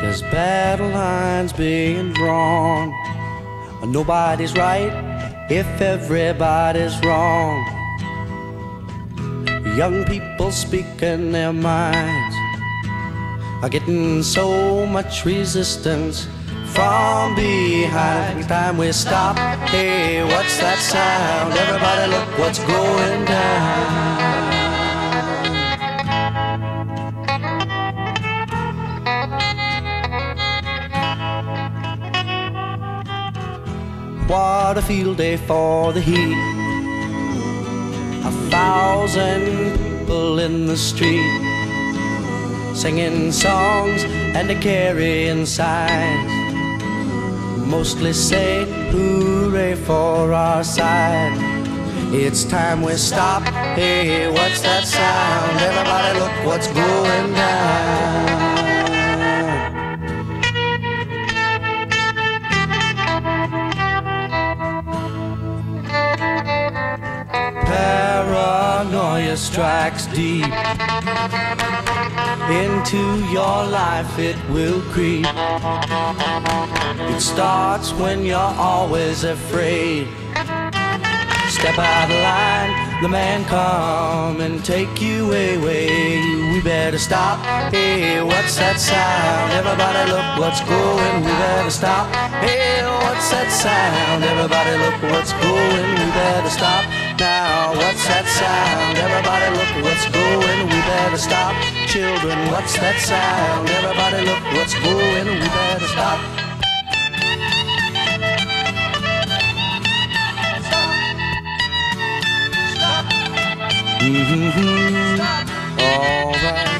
There's battle lines being drawn. Nobody's right if everybody's wrong. Young people speaking their minds are getting so much resistance from behind. Time we stop. Hey, what's that sound? Everybody, look what's going down. What a field day for the heat. A thousand people in the street singing songs and a carrying signs. Mostly say hooray for our side. It's time we stop. Hey, what's that sound? Everybody, look what's going down. Paranoia strikes deep into your life, it will creep. It starts when you're always afraid. Step out of line, the man come and take you away. We better stop. Hey, what's that sound? Everybody look what's going. We better stop. Hey, what's that sound? Everybody look what's going. We better stop now. What's that sound? Everybody look what's going. We better stop. Children, what's that sound? Everybody look what's going. We better stop. Mm-hmm. All right.